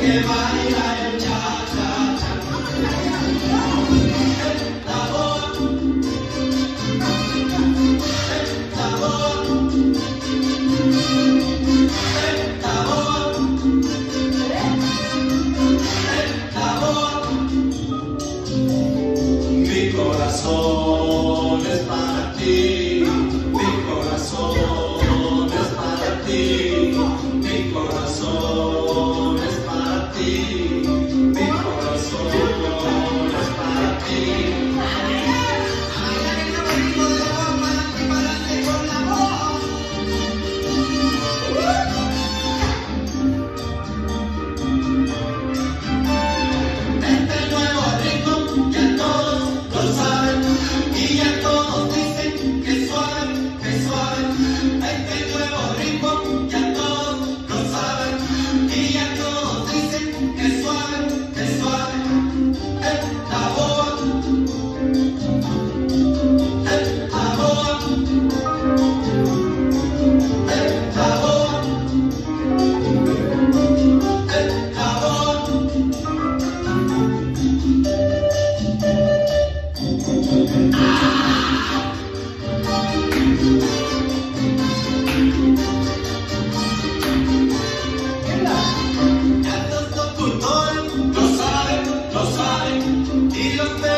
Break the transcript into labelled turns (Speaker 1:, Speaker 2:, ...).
Speaker 1: que baila. be y lo que